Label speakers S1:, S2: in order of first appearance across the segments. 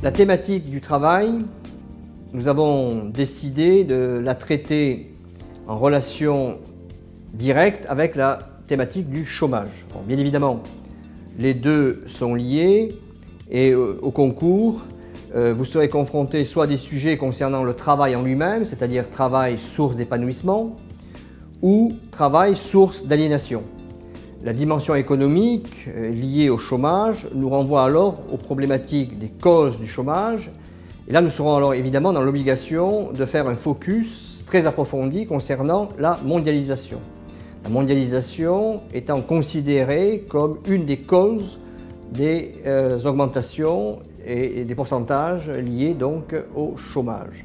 S1: La thématique du travail, nous avons décidé de la traiter en relation directe avec la thématique du chômage. bien évidemment, les deux sont liés et euh, au concours, euh, vous serez confronté soit à des sujets concernant le travail en lui-même, c'est-à-dire travail source d'épanouissement, ou travail source d'aliénation. La dimension économique euh, liée au chômage nous renvoie alors aux problématiques des causes du chômage. Et là, nous serons alors évidemment dans l'obligation de faire un focus très approfondi concernant la mondialisation. La mondialisation étant considérée comme une des causes des euh, augmentations et, des pourcentages liés donc au chômage.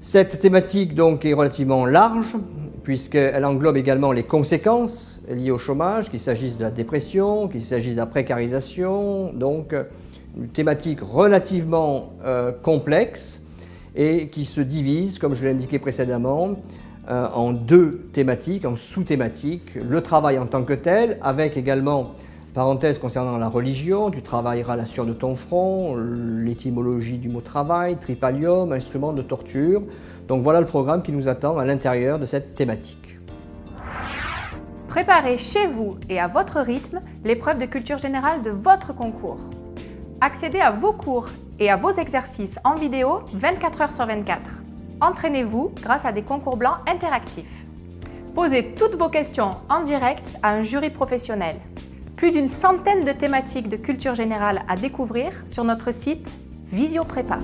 S1: Cette thématique donc est relativement large puisqu'elle englobe également les conséquences liées au chômage, qu'il s'agisse de la dépression, qu'il s'agisse de la précarisation, donc une thématique relativement euh, complexe et qui se divise, comme je l'ai indiqué précédemment, euh, en deux thématiques, en sous-thématiques. Le travail en tant que tel, avec également Parenthèse concernant la religion, tu travailleras la sueur de ton front, l'étymologie du mot travail, tripalium, instrument de torture. Donc voilà le programme qui nous attend à l'intérieur de cette thématique.
S2: Préparez chez vous et à votre rythme l'épreuve de culture générale de votre concours. Accédez à vos cours et à vos exercices en vidéo 24 heures sur 24. Entraînez-vous grâce à des concours blancs interactifs. Posez toutes vos questions en direct à un jury professionnel. Plus d'une centaine de thématiques de culture générale à découvrir sur notre site Visio Prépa.